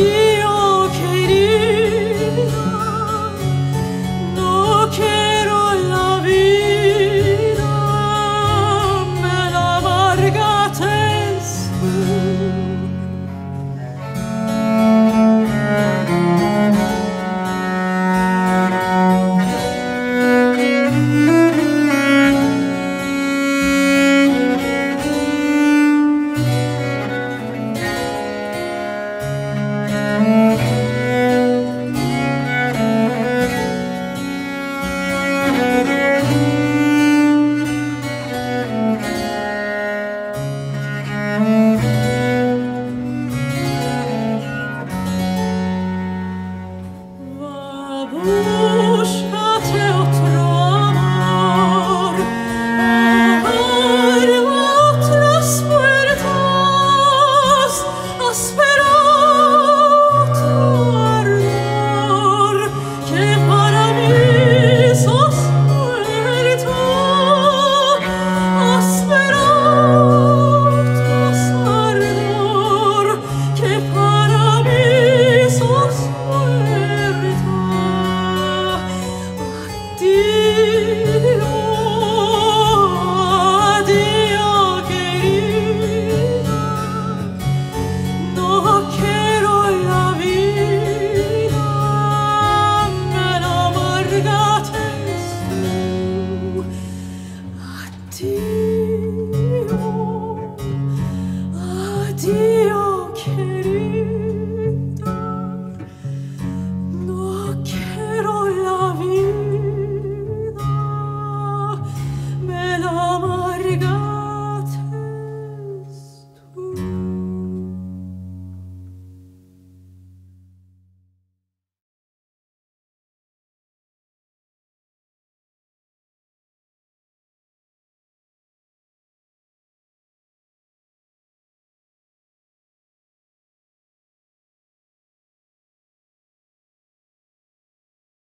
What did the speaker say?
you Ooh. to